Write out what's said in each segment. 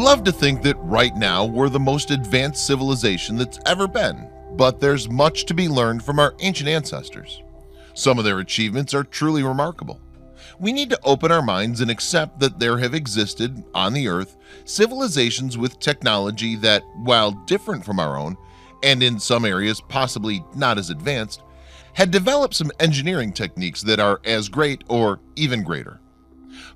Love to think that right now we're the most advanced civilization that's ever been, but there's much to be learned from our ancient ancestors. Some of their achievements are truly remarkable. We need to open our minds and accept that there have existed on the earth civilizations with technology that, while different from our own, and in some areas possibly not as advanced, had developed some engineering techniques that are as great or even greater.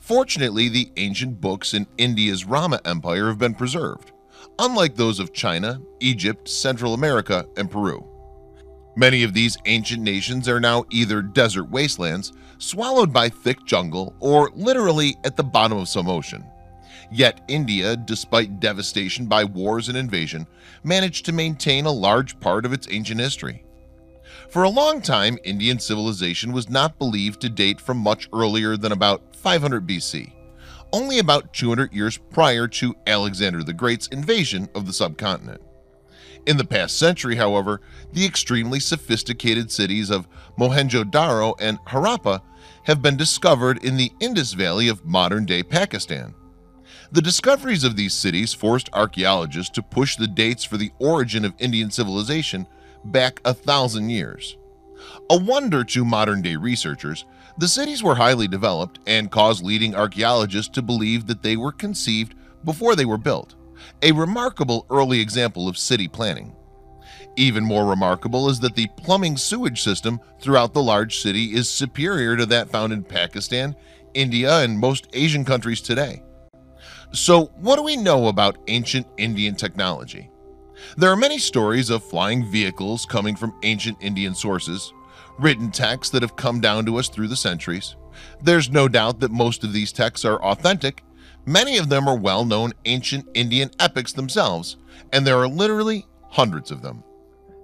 Fortunately, the ancient books in India's Rama Empire have been preserved, unlike those of China, Egypt, Central America, and Peru. Many of these ancient nations are now either desert wastelands, swallowed by thick jungle, or literally at the bottom of some ocean. Yet India, despite devastation by wars and invasion, managed to maintain a large part of its ancient history. For a long time, Indian civilization was not believed to date from much earlier than about 500 BC, only about 200 years prior to Alexander the Great's invasion of the subcontinent. In the past century, however, the extremely sophisticated cities of Mohenjo-Daro and Harappa have been discovered in the Indus Valley of modern-day Pakistan. The discoveries of these cities forced archaeologists to push the dates for the origin of Indian civilization back a thousand years. A wonder to modern-day researchers, the cities were highly developed and caused leading archaeologists to believe that they were conceived before they were built, a remarkable early example of city planning. Even more remarkable is that the plumbing sewage system throughout the large city is superior to that found in Pakistan, India, and most Asian countries today. So what do we know about ancient Indian technology? There are many stories of flying vehicles coming from ancient Indian sources, written texts that have come down to us through the centuries. There's no doubt that most of these texts are authentic. Many of them are well-known ancient Indian epics themselves, and there are literally hundreds of them.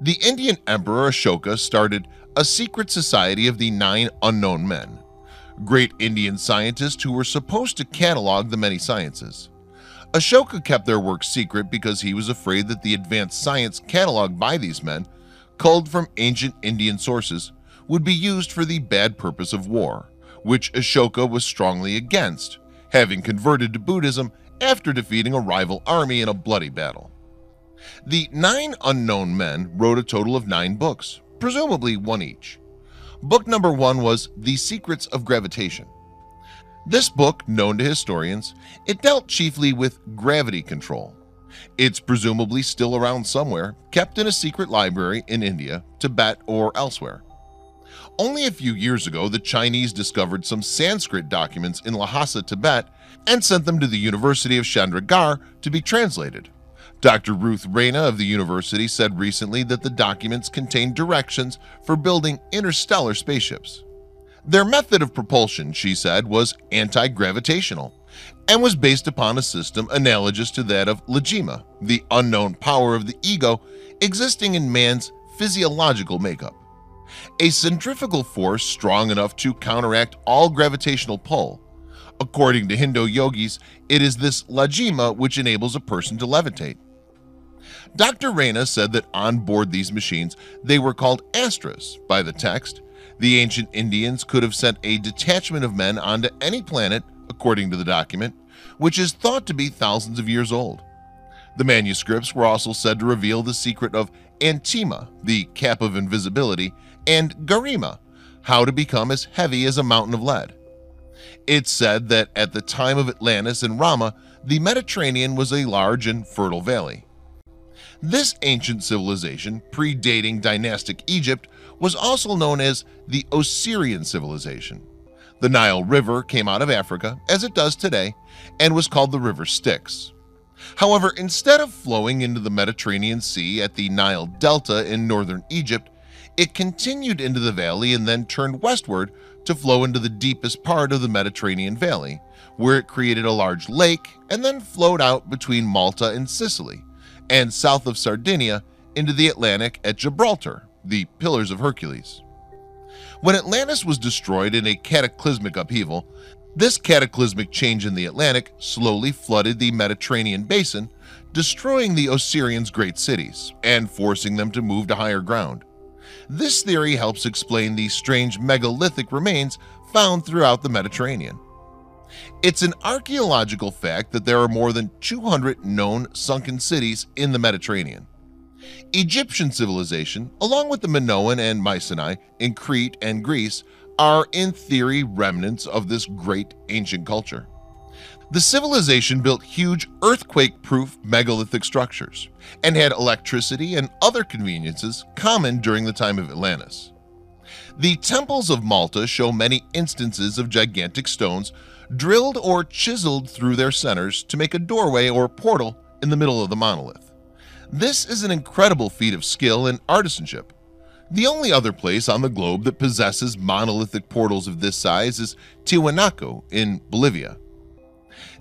The Indian Emperor Ashoka started a secret society of the Nine Unknown Men, great Indian scientists who were supposed to catalog the many sciences. Ashoka kept their work secret because he was afraid that the advanced science cataloged by these men, culled from ancient Indian sources, would be used for the bad purpose of war, which Ashoka was strongly against, having converted to Buddhism after defeating a rival army in a bloody battle. The Nine Unknown Men wrote a total of nine books, presumably one each. Book number one was The Secrets of Gravitation. This book, known to historians, it dealt chiefly with gravity control. It's presumably still around somewhere, kept in a secret library in India, Tibet, or elsewhere. Only a few years ago, the Chinese discovered some Sanskrit documents in Lhasa, Tibet, and sent them to the University of Chandigarh to be translated. Dr. Ruth Rana of the university said recently that the documents contain directions for building interstellar spaceships. Their method of propulsion, she said, was anti-gravitational and was based upon a system analogous to that of Lajima, the unknown power of the ego existing in man's physiological makeup. A centrifugal force strong enough to counteract all gravitational pull. According to Hindu yogis, it is this Lajima which enables a person to levitate. Dr. Rana said that on board these machines they were called astras by the text. The ancient Indians could have sent a detachment of men onto any planet, according to the document, which is thought to be thousands of years old. The manuscripts were also said to reveal the secret of Antima, the cap of invisibility, and Garima, how to become as heavy as a mountain of lead. It's said that at the time of Atlantis and Rama, the Mediterranean was a large and fertile valley. This ancient civilization, predating dynastic Egypt, was also known as the Osirian civilization. The Nile River came out of Africa, as it does today, and was called the River Styx. However, instead of flowing into the Mediterranean Sea at the Nile Delta in northern Egypt, it continued into the valley and then turned westward to flow into the deepest part of the Mediterranean Valley, where it created a large lake and then flowed out between Malta and Sicily, and south of Sardinia into the Atlantic at Gibraltar, the Pillars of Hercules. When Atlantis was destroyed in a cataclysmic upheaval, this cataclysmic change in the Atlantic slowly flooded the Mediterranean basin, destroying the Osirians' great cities and forcing them to move to higher ground. This theory helps explain the strange megalithic remains found throughout the Mediterranean. It's an archaeological fact that there are more than 200 known sunken cities in the Mediterranean. Egyptian civilization, along with the Minoan and Mycenae in Crete and Greece, are in theory remnants of this great ancient culture. The civilization built huge earthquake-proof megalithic structures and had electricity and other conveniences common during the time of Atlantis. The temples of Malta show many instances of gigantic stones drilled or chiseled through their centers to make a doorway or portal in the middle of the monolith. This is an incredible feat of skill and artisanship. The only other place on the globe that possesses monolithic portals of this size is Tiwanaku in Bolivia.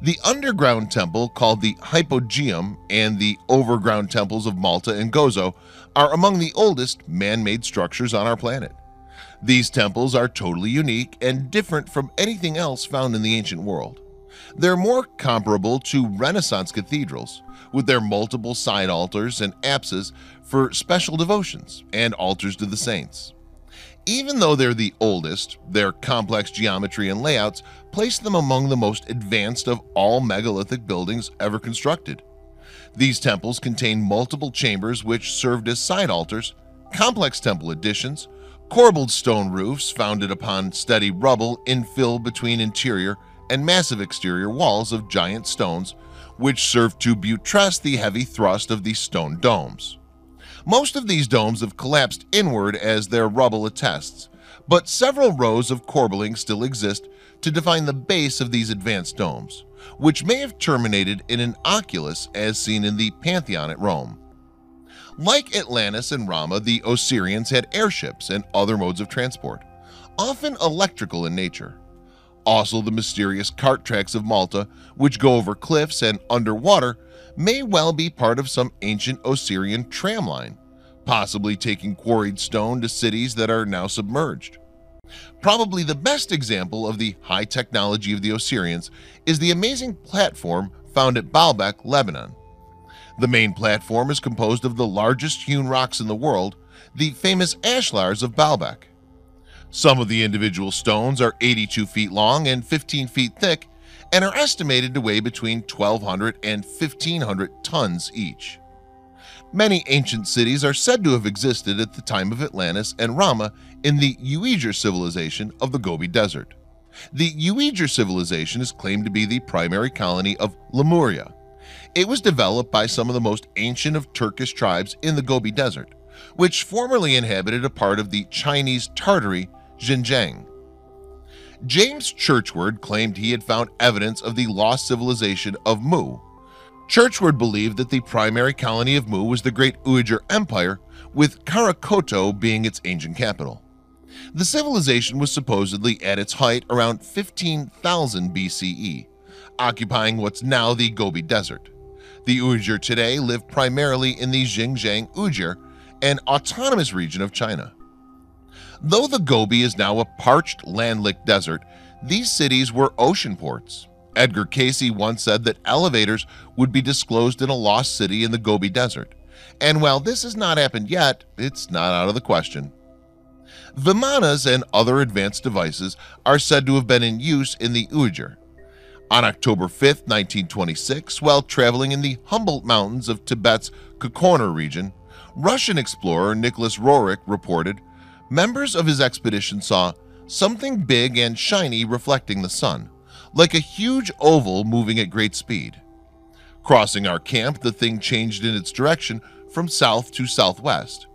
The underground temple called the Hypogeum and the overground temples of Malta and Gozo are among the oldest man-made structures on our planet. These temples are totally unique and different from anything else found in the ancient world. They're more comparable to Renaissance cathedrals, with their multiple side altars and apses for special devotions and altars to the saints. Even though they're the oldest, their complex geometry and layouts place them among the most advanced of all megalithic buildings ever constructed. These temples contain multiple chambers which served as side altars, complex temple additions, corbelled stone roofs founded upon steady rubble infill between interior and massive exterior walls of giant stones which serve to buttress the heavy thrust of these stone domes. Most of these domes have collapsed inward as their rubble attests, but several rows of corbelling still exist to define the base of these advanced domes, which may have terminated in an oculus as seen in the Pantheon at Rome. Like Atlantis and Rama, the Osirians had airships and other modes of transport, often electrical in nature. Also, the mysterious cart tracks of Malta, which go over cliffs and underwater, may well be part of some ancient Osirian tramline, possibly taking quarried stone to cities that are now submerged. Probably the best example of the high technology of the Osirians is the amazing platform found at Baalbek, Lebanon. The main platform is composed of the largest hewn rocks in the world, the famous ashlars of Baalbek. Some of the individual stones are 82 feet long and 15 feet thick and are estimated to weigh between 1,200 and 1,500 tons each. Many ancient cities are said to have existed at the time of Atlantis and Rama in the Uyghur civilization of the Gobi Desert. The Uyghur civilization is claimed to be the primary colony of Lemuria, it was developed by some of the most ancient of Turkish tribes in the Gobi Desert, which formerly inhabited a part of the Chinese Tartary, Xinjiang. James Churchward claimed he had found evidence of the lost civilization of Mu. Churchward believed that the primary colony of Mu was the great Uyghur Empire, with Khara-Khoto being its ancient capital. The civilization was supposedly at its height around 15,000 BCE, occupying what's now the Gobi Desert. The Uyghur today live primarily in the Xinjiang Uyghur, an autonomous region of China. Though the Gobi is now a parched land-licked desert, these cities were ocean ports. Edgar Cayce once said that elevators would be disclosed in a lost city in the Gobi Desert. And while this has not happened yet, it's not out of the question. Vimanas and other advanced devices are said to have been in use in the Uyghur. On October 5, 1926, while traveling in the Humboldt Mountains of Tibet's Kokonor region, Russian explorer Nicholas Roerich reported members of his expedition saw something big and shiny reflecting the sun, like a huge oval moving at great speed. Crossing our camp, the thing changed in its direction from south to southwest,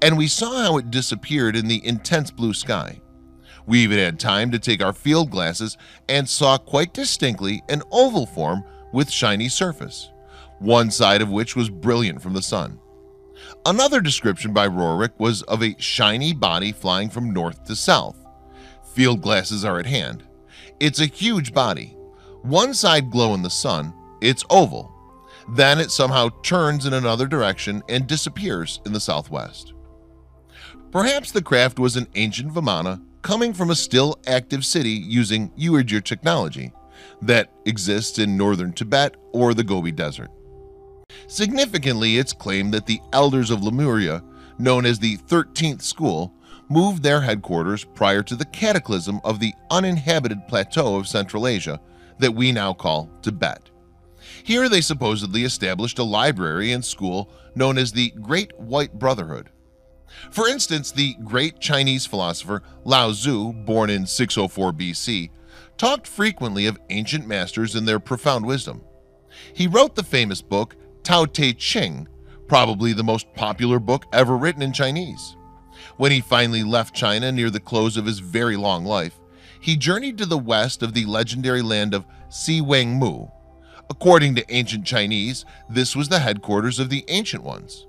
and we saw how it disappeared in the intense blue sky. We even had time to take our field glasses and saw quite distinctly an oval form with shiny surface, one side of which was brilliant from the sun. Another description by Roerich was of a shiny body flying from north to south. Field glasses are at hand. It's a huge body. One side glow in the sun, it's oval. Then it somehow turns in another direction and disappears in the southwest. Perhaps the craft was an ancient Vimana coming from a still active city using Uyghur technology that exists in northern Tibet or the Gobi Desert. Significantly, it's claimed that the elders of Lemuria, known as the 13th School, moved their headquarters prior to the cataclysm of the uninhabited plateau of Central Asia that we now call Tibet. Here they supposedly established a library and school known as the Great White Brotherhood. For instance, the great Chinese philosopher Lao Tzu, born in 604 BC, talked frequently of ancient masters and their profound wisdom. He wrote the famous book Tao Te Ching, probably the most popular book ever written in Chinese. When he finally left China near the close of his very long life, he journeyed to the west of the legendary land of Si Wang Mu. According to ancient Chinese, this was the headquarters of the Ancient Ones.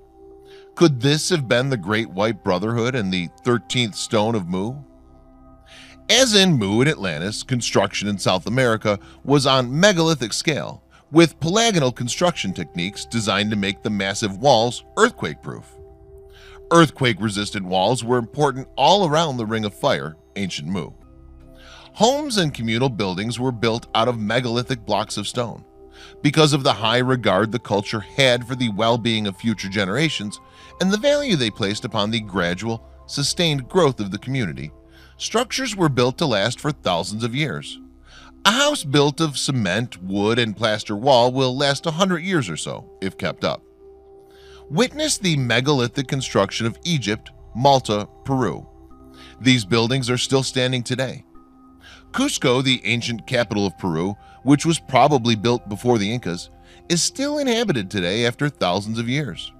Could this have been the Great White Brotherhood and the 13th Stone of Mu? As in Mu and Atlantis, construction in South America was on megalithic scale, with polygonal construction techniques designed to make the massive walls earthquake-proof. Earthquake-resistant walls were important all around the Ring of Fire, ancient Mu. Homes and communal buildings were built out of megalithic blocks of stone. Because of the high regard the culture had for the well-being of future generations and the value they placed upon the gradual, sustained growth of the community, structures were built to last for thousands of years. A house built of cement, wood, and plaster wall will last hundred years or so, if kept up. Witness the megalithic construction of Egypt, Malta, Peru. These buildings are still standing today. Cusco, the ancient capital of Peru, which was probably built before the Incas, is still inhabited today after thousands of years.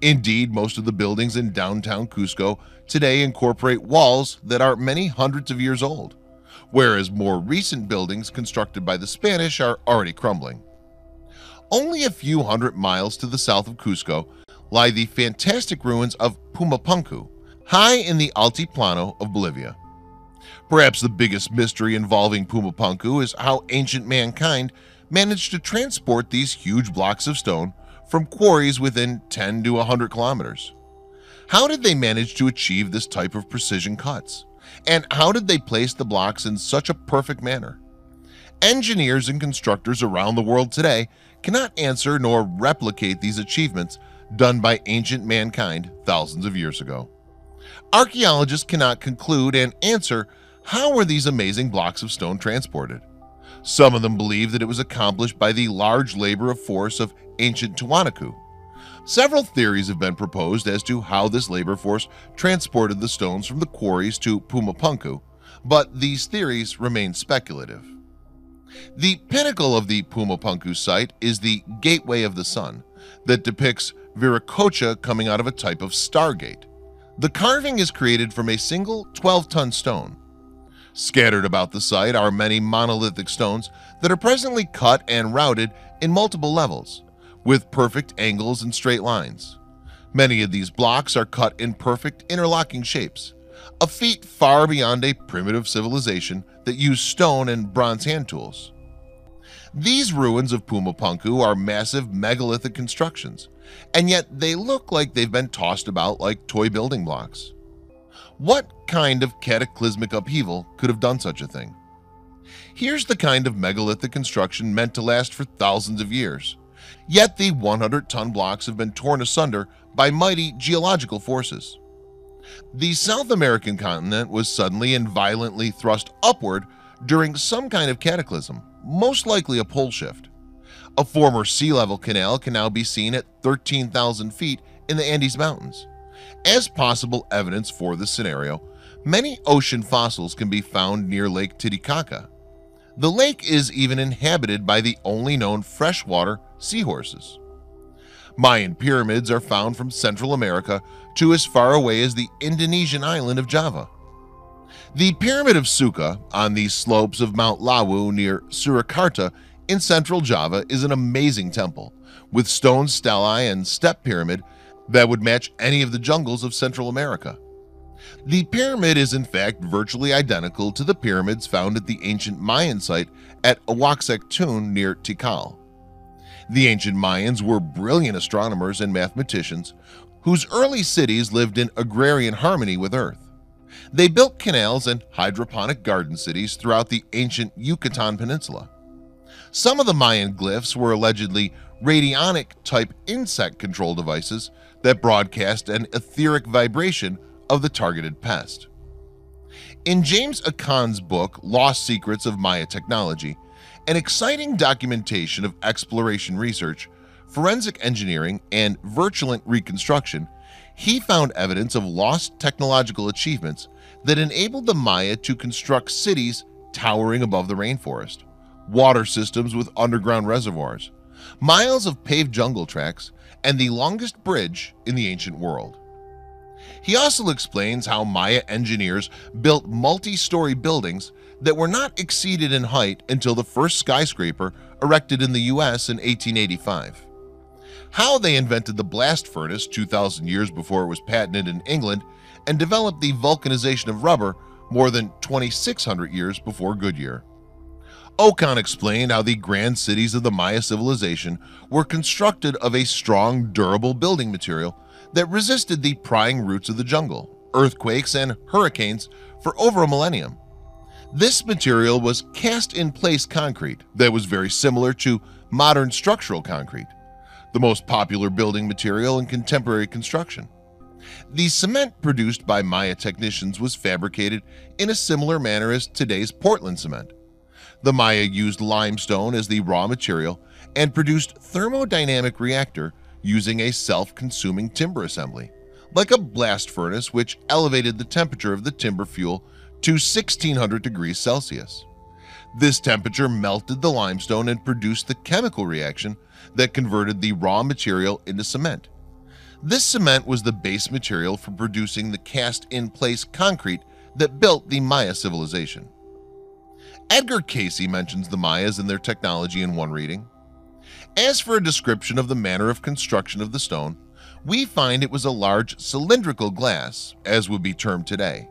Indeed, most of the buildings in downtown Cusco today incorporate walls that are many hundreds of years old, whereas more recent buildings constructed by the Spanish are already crumbling. Only a few hundred miles to the south of Cusco lie the fantastic ruins of Pumapunku, high in the Altiplano of Bolivia. Perhaps the biggest mystery involving Pumapunku is how ancient mankind managed to transport these huge blocks of stone from quarries within 10 to 100 kilometers. How did they manage to achieve this type of precision cuts? And how did they place the blocks in such a perfect manner? Engineers and constructors around the world today cannot answer nor replicate these achievements done by ancient mankind thousands of years ago. Archaeologists cannot conclude and answer how were these amazing blocks of stone transported. Some of them believe that it was accomplished by the large labor of force of ancient Tiwanaku. Several theories have been proposed as to how this labor force transported the stones from the quarries to Pumapunku, but these theories remain speculative. The pinnacle of the Pumapunku site is the Gateway of the Sun that depicts Viracocha coming out of a type of stargate. The carving is created from a single 12-ton stone. Scattered about the site are many monolithic stones that are presently cut and routed in multiple levels, with perfect angles and straight lines. Many of these blocks are cut in perfect interlocking shapes, a feat far beyond a primitive civilization that used stone and bronze hand tools. These ruins of Pumapunku are massive megalithic constructions, and yet they look like they've been tossed about like toy building blocks. What kind of cataclysmic upheaval could have done such a thing? Here's the kind of megalithic construction meant to last for thousands of years. Yet the 100-ton blocks have been torn asunder by mighty geological forces. The South American continent was suddenly and violently thrust upward during some kind of cataclysm, most likely a pole shift. A former sea level canal can now be seen at 13,000 feet in the Andes Mountains. As possible evidence for this scenario, many ocean fossils can be found near Lake Titicaca. The lake is even inhabited by the only known freshwater seahorses. Mayan pyramids are found from Central America to as far away as the Indonesian island of Java. The Pyramid of Sukuh on the slopes of Mount Lawu near Surakarta in central Java is an amazing temple with stone stelae and step pyramid that would match any of the jungles of Central America. The pyramid is in fact virtually identical to the pyramids found at the ancient Mayan site at Uaxactun near Tikal. The ancient Mayans were brilliant astronomers and mathematicians whose early cities lived in agrarian harmony with Earth. They built canals and hydroponic garden cities throughout the ancient Yucatan Peninsula. Some of the Mayan glyphs were allegedly radionic type insect control devices that broadcast an etheric vibration of the targeted pest. In James O'Kon's book Lost Secrets of Maya Technology, an exciting documentation of exploration research, forensic engineering, and virtual reconstruction, he found evidence of lost technological achievements that enabled the Maya to construct cities towering above the rainforest, water systems with underground reservoirs, miles of paved jungle tracks, and the longest bridge in the ancient world. He also explains how Maya engineers built multi-story buildings that were not exceeded in height until the first skyscraper erected in the US in 1885. How they invented the blast furnace 2,000 years before it was patented in England and developed the vulcanization of rubber more than 2,600 years before Goodyear. O'Kon explained how the grand cities of the Maya civilization were constructed of a strong, durable building material that resisted the prying roots of the jungle, earthquakes, and hurricanes for over a millennium. This material was cast-in-place concrete that was very similar to modern structural concrete, the most popular building material in contemporary construction. The cement produced by Maya technicians was fabricated in a similar manner as today's Portland cement. The Maya used limestone as the raw material and produced thermodynamic reactor using a self-consuming timber assembly, like a blast furnace which elevated the temperature of the timber fuel to 1600 degrees Celsius. This temperature melted the limestone and produced the chemical reaction that converted the raw material into cement. This cement was the base material for producing the cast-in-place concrete that built the Maya civilization. Edgar Cayce mentions the Mayas and their technology in one reading. As for a description of the manner of construction of the stone, we find it was a large cylindrical glass, as would be termed today,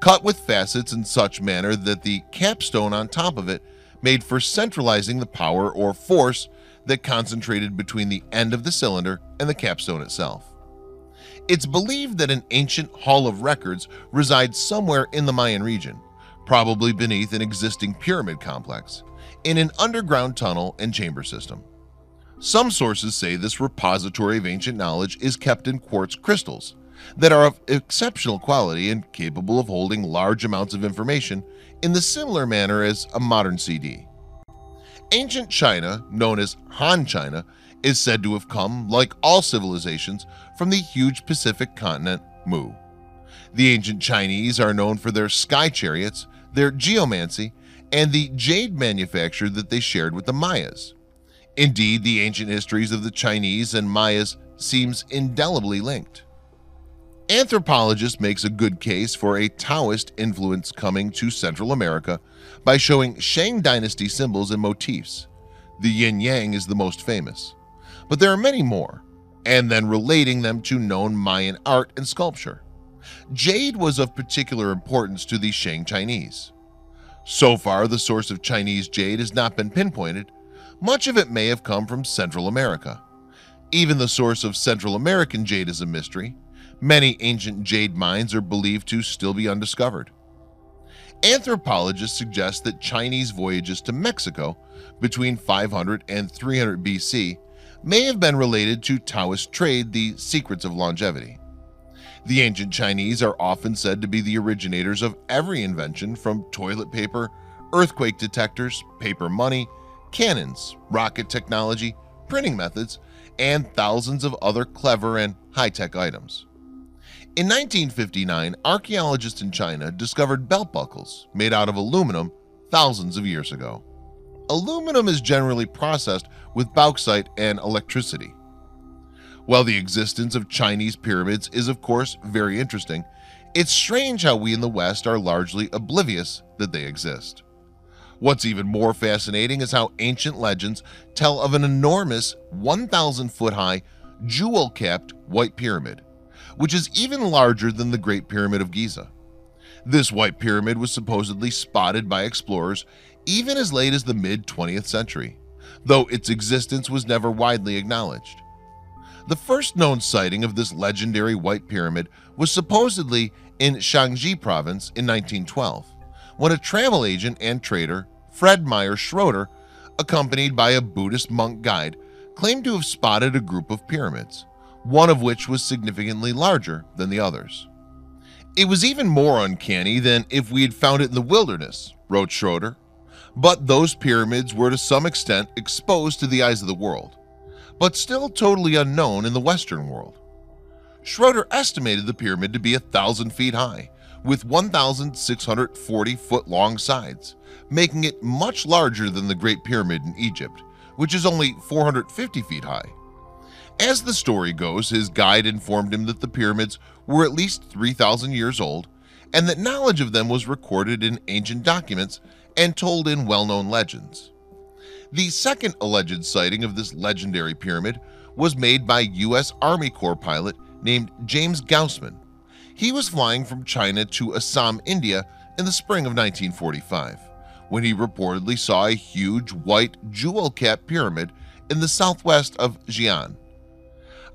cut with facets in such manner that the capstone on top of it made for centralizing the power or force that concentrated between the end of the cylinder and the capstone itself. It's believed that an ancient hall of records resides somewhere in the Mayan region, probably beneath an existing pyramid complex, in an underground tunnel and chamber system. Some sources say this repository of ancient knowledge is kept in quartz crystals, that are of exceptional quality and capable of holding large amounts of information in the similar manner as a modern CD. Ancient China, known as Han China, is said to have come, like all civilizations, from the huge Pacific continent Mu. The ancient Chinese are known for their sky chariots, their geomancy, and the jade manufacture that they shared with the Mayas. Indeed, the ancient histories of the Chinese and Mayas seems indelibly linked. Anthropologist makes a good case for a Taoist influence coming to Central America by showing Shang dynasty symbols and motifs. The yin yang is the most famous, but there are many more, and then relating them to known Mayan art and sculpture. Jade was of particular importance to the Shang Chinese. So far, the source of Chinese jade has not been pinpointed. Much of it may have come from Central America. Even the source of Central American jade is a mystery, Many ancient jade mines are believed to still be undiscovered. Anthropologists suggest that Chinese voyages to Mexico between 500 and 300 BC may have been related to Taoist trade the secrets of longevity. The ancient Chinese are often said to be the originators of every invention from toilet paper, earthquake detectors, paper money, cannons, rocket technology, printing methods, and thousands of other clever and high-tech items. In 1959, archaeologists in China discovered belt buckles made out of aluminum thousands of years ago. Aluminum is generally processed with bauxite and electricity. While the existence of Chinese pyramids is of course very interesting, it's strange how we in the West are largely oblivious that they exist. What's even more fascinating is how ancient legends tell of an enormous 1,000 foot high jewel-capped white pyramid which is even larger than the Great Pyramid of Giza. This White Pyramid was supposedly spotted by explorers even as late as the mid-20th century, though its existence was never widely acknowledged. The first known sighting of this legendary White Pyramid was supposedly in Shaanxi province in 1912, when a travel agent and trader, Fred Meyer Schroeder, accompanied by a Buddhist monk guide, claimed to have spotted a group of pyramids one of which was significantly larger than the others. It was even more uncanny than if we had found it in the wilderness, wrote Schroeder. But those pyramids were to some extent exposed to the eyes of the world, but still totally unknown in the Western world. Schroeder estimated the pyramid to be a thousand feet high, with 1,640 foot long sides, making it much larger than the Great Pyramid in Egypt, which is only 450 feet high. As the story goes, his guide informed him that the pyramids were at least 3,000 years old and that knowledge of them was recorded in ancient documents and told in well-known legends. The second alleged sighting of this legendary pyramid was made by U.S. Army Corps pilot named James Gaussman. He was flying from China to Assam, India in the spring of 1945 when he reportedly saw a huge white jewel-capped pyramid in the southwest of Xi'an.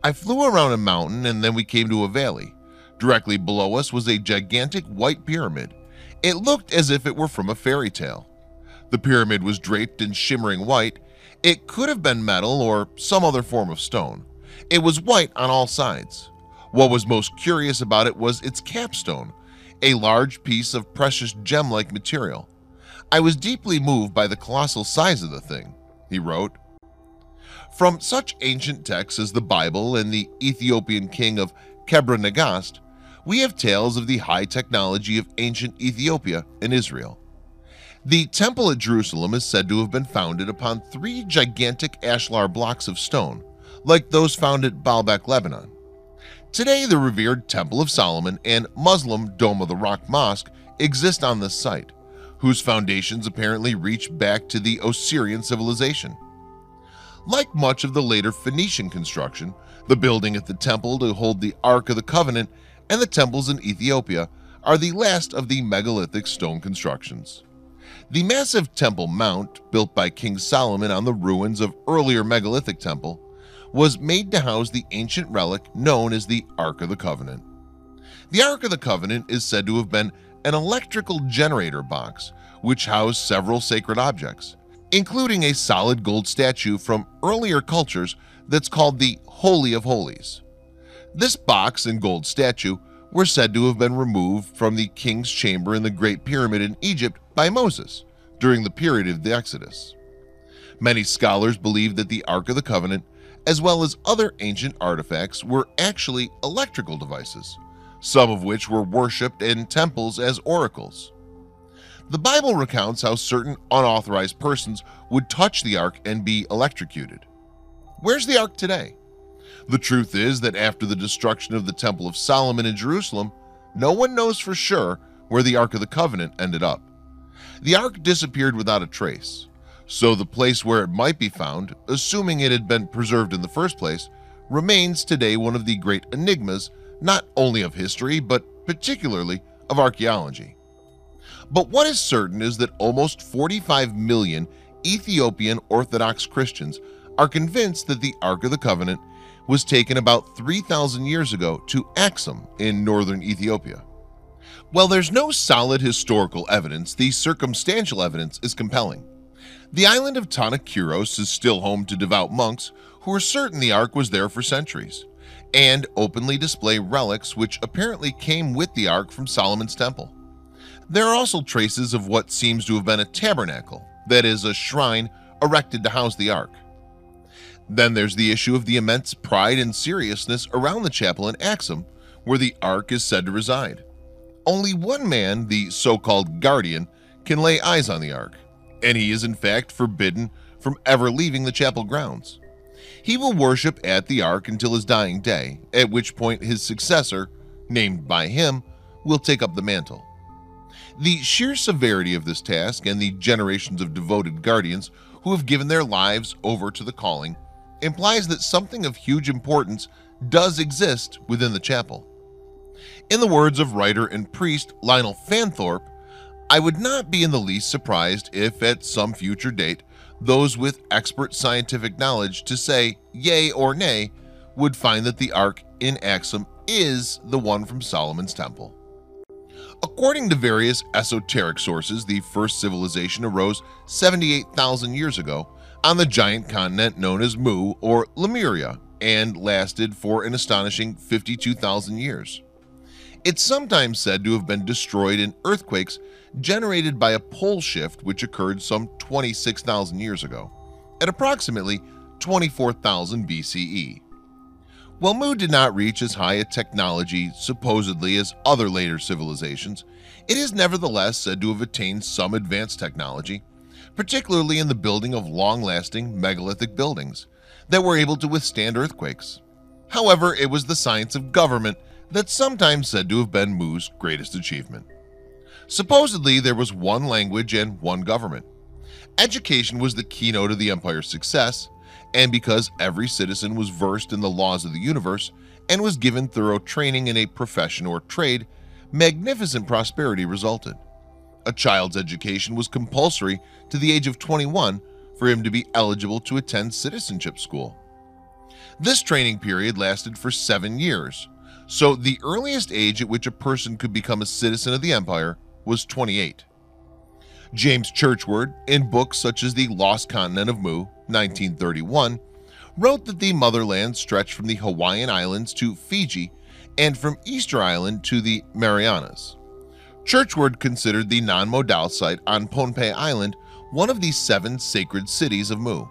I flew around a mountain and then we came to a valley. Directly below us was a gigantic white pyramid. It looked as if it were from a fairy tale. The pyramid was draped in shimmering white. It could have been metal or some other form of stone. It was white on all sides. What was most curious about it was its capstone, a large piece of precious gem-like material. I was deeply moved by the colossal size of the thing, he wrote. From such ancient texts as the Bible and the Ethiopian king of Kebra Nagast, we have tales of the high technology of ancient Ethiopia and Israel. The temple at Jerusalem is said to have been founded upon three gigantic ashlar blocks of stone, like those found at Baalbek, Lebanon. Today, the revered Temple of Solomon and Muslim Dome of the Rock Mosque exist on this site, whose foundations apparently reach back to the Osirian civilization. Like much of the later Phoenician construction, the building at the temple to hold the Ark of the Covenant and the temples in Ethiopia are the last of the megalithic stone constructions. The massive Temple Mount, built by King Solomon on the ruins of earlier megalithic temple, was made to house the ancient relic known as the Ark of the Covenant. The Ark of the Covenant is said to have been an electrical generator box which housed several sacred objects, including a solid gold statue from earlier cultures that's called the Holy of Holies. This box and gold statue were said to have been removed from the king's chamber in the Great Pyramid in Egypt by Moses during the period of the Exodus. Many scholars believe that the Ark of the Covenant, as well as other ancient artifacts, were actually electrical devices some of which were worshipped in temples as oracles. The Bible recounts how certain unauthorized persons would touch the ark and be electrocuted. Where's the ark today? The truth is that after the destruction of the Temple of Solomon in Jerusalem, no one knows for sure where the Ark of the Covenant ended up. The ark disappeared without a trace, so the place where it might be found, assuming it had been preserved in the first place, remains today one of the great enigmas not only of history, but particularly of archaeology. But what is certain is that almost 45 million Ethiopian Orthodox Christians are convinced that the Ark of the Covenant was taken about 3,000 years ago to Axum in northern Ethiopia. While there's no solid historical evidence, the circumstantial evidence is compelling. The island of Tana Kirkos is still home to devout monks who are certain the Ark was there for centuries and openly display relics which apparently came with the ark from Solomon's temple. There are also traces of what seems to have been a tabernacle, that is, a shrine erected to house the ark. Then there's the issue of the immense pride and seriousness around the chapel in Axum, where the ark is said to reside. Only one man, the so-called guardian, can lay eyes on the ark, and he is in fact forbidden from ever leaving the chapel grounds. He will worship at the ark until his dying day, at which point his successor, named by him, will take up the mantle. The sheer severity of this task and the generations of devoted guardians who have given their lives over to the calling implies that something of huge importance does exist within the chapel. In the words of writer and priest Lionel Fanthorpe, I would not be in the least surprised if at some future date those with expert scientific knowledge to say yay or nay would find that the ark in Axum is the one from Solomon's temple. According to various esoteric sources, the first civilization arose 78,000 years ago on the giant continent known as Mu or Lemuria and lasted for an astonishing 52,000 years. It's sometimes said to have been destroyed in earthquakes generated by a pole shift which occurred some 26,000 years ago, at approximately 24,000 BCE. While Mu did not reach as high a technology supposedly as other later civilizations, it is nevertheless said to have attained some advanced technology, particularly in the building of long-lasting megalithic buildings that were able to withstand earthquakes. However, it was the science of government that's sometimes said to have been Mu's greatest achievement. Supposedly, there was one language and one government. Education was the keynote of the empire's success, and because every citizen was versed in the laws of the universe and was given thorough training in a profession or trade, magnificent prosperity resulted. A child's education was compulsory to the age of 21 for him to be eligible to attend citizenship school. This training period lasted for seven years, so the earliest age at which a person could become a citizen of the empire was 28. James Churchward, in books such as The Lost Continent of Mu, 1931, wrote that the motherland stretched from the Hawaiian Islands to Fiji and from Easter Island to the Marianas. Churchward considered the Nan Madol site on Pohnpei Island one of the seven sacred cities of Mu.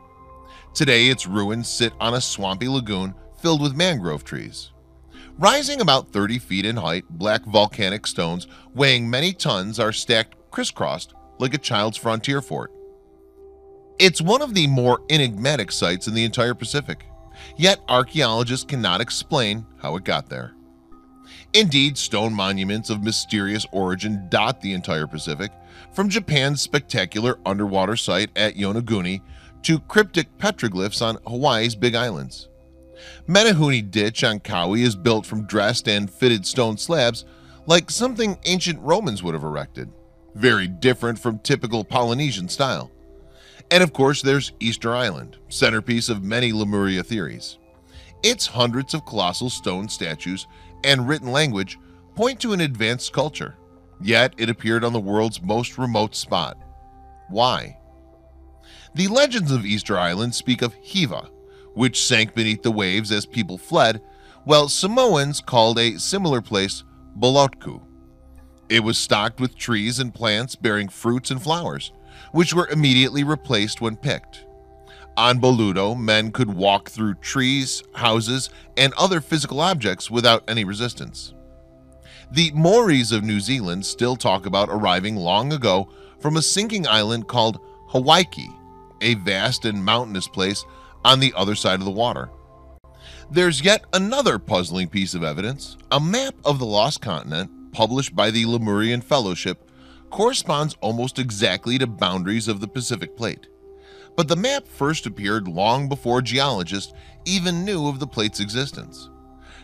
Today its ruins sit on a swampy lagoon filled with mangrove trees. Rising about 30 feet in height, black volcanic stones weighing many tons are stacked crisscrossed like a child's frontier fort. It's one of the more enigmatic sites in the entire Pacific, yet archaeologists cannot explain how it got there. Indeed, stone monuments of mysterious origin dot the entire Pacific, from Japan's spectacular underwater site at Yonaguni to cryptic petroglyphs on Hawaii's Big Islands. Menehune Ditch on Kauai is built from dressed and fitted stone slabs like something ancient Romans would have erected, very different from typical Polynesian style. And of course there's Easter Island, centerpiece of many Lemuria theories. Its hundreds of colossal stone statues and written language point to an advanced culture, yet it appeared on the world's most remote spot. Why? The legends of Easter Island speak of Hiva, which sank beneath the waves as people fled, while Samoans called a similar place Bolotku. It was stocked with trees and plants bearing fruits and flowers, which were immediately replaced when picked. On Boludo, men could walk through trees, houses, and other physical objects without any resistance. The Maoris of New Zealand still talk about arriving long ago from a sinking island called Hawaiki, a vast and mountainous place on the other side of the water. There's yet another puzzling piece of evidence. A map of the Lost Continent, published by the Lemurian Fellowship, corresponds almost exactly to boundaries of the Pacific Plate. But the map first appeared long before geologists even knew of the plate's existence.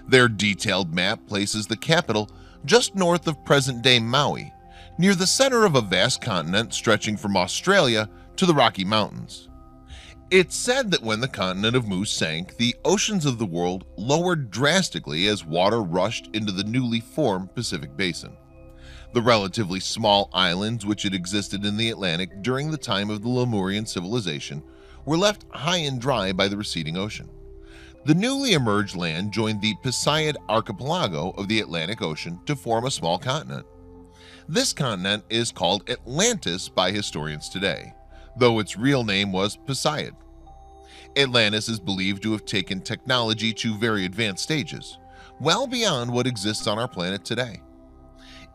Their detailed map places the capital just north of present-day Maui, near the center of a vast continent stretching from Australia to the Rocky Mountains. It's said that when the continent of Mu sank, the oceans of the world lowered drastically as water rushed into the newly formed Pacific Basin. The relatively small islands which had existed in the Atlantic during the time of the Lemurian civilization were left high and dry by the receding ocean. The newly emerged land joined the Poseid archipelago of the Atlantic Ocean to form a small continent. This continent is called Atlantis by historians today, though its real name was Poseid. Atlantis is believed to have taken technology to very advanced stages, well beyond what exists on our planet today.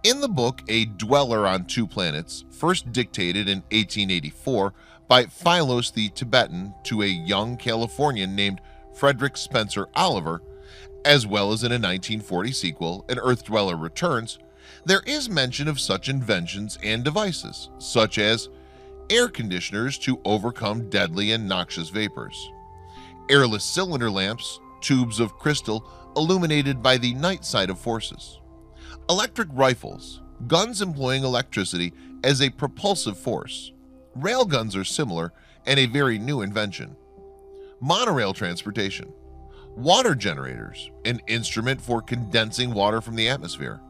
In the book A Dweller on Two Planets, first dictated in 1884 by Phylos the Tibetan to a young Californian named Frederick Spencer Oliver, as well as in a 1940 sequel, An Earth Dweller Returns, there is mention of such inventions and devices, such as air conditioners to overcome deadly and noxious vapors, airless cylinder lamps, tubes of crystal illuminated by the night side of forces, electric rifles, guns employing electricity as a propulsive force. Railguns are similar and a very new invention. Monorail transportation, water generators, an instrument for condensing water from the atmosphere.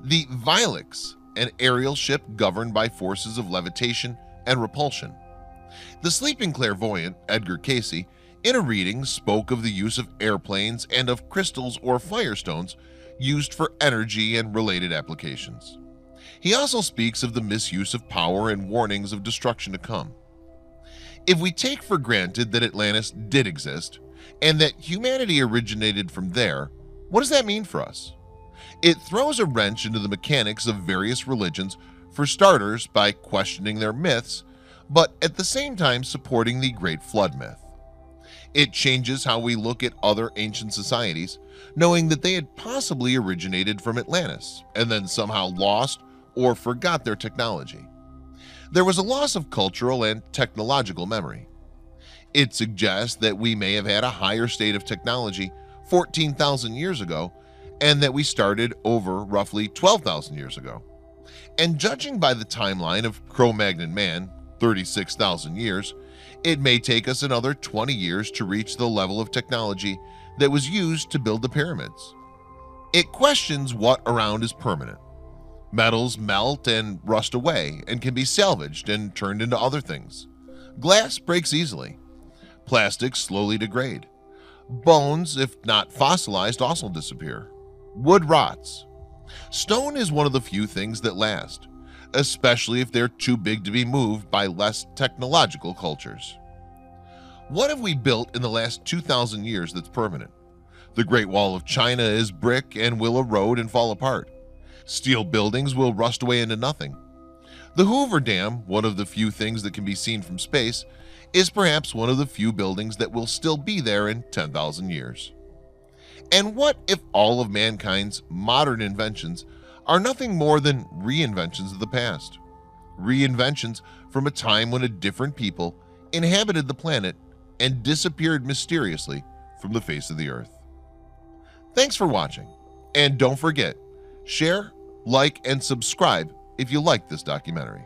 The Vailx, an aerial ship governed by forces of levitation and repulsion. The sleeping clairvoyant, Edgar Cayce, in a reading spoke of the use of airplanes and of crystals or firestones used for energy and related applications. He also speaks of the misuse of power and warnings of destruction to come. If we take for granted that Atlantis did exist and that humanity originated from there, what does that mean for us? It throws a wrench into the mechanics of various religions for starters by questioning their myths, but at the same time supporting the Great Flood myth. It changes how we look at other ancient societies, knowing that they had possibly originated from Atlantis and then somehow lost or forgot their technology. There was a loss of cultural and technological memory. It suggests that we may have had a higher state of technology 14,000 years ago and that we started over roughly 12,000 years ago. And judging by the timeline of Cro-Magnon man, 36,000 years, it may take us another 20 years to reach the level of technology that was used to build the pyramids. It questions what around is permanent. Metals melt and rust away and can be salvaged and turned into other things. Glass breaks easily. Plastics slowly degrade. Bones, if not fossilized, also disappear. Wood rots. Stone is one of the few things that last, especially if they're too big to be moved by less technological cultures. What have we built in the last 2,000 years that's permanent? The Great Wall of China is brick and will erode and fall apart. Steel buildings will rust away into nothing. The Hoover Dam, one of the few things that can be seen from space, is perhaps one of the few buildings that will still be there in 10,000 years. And what if all of mankind's modern inventions are nothing more than reinventions of the past? Reinventions from a time when a different people inhabited the planet and disappeared mysteriously from the face of the earth. Thanks for watching, and don't forget, share, like, and subscribe if you like this documentary.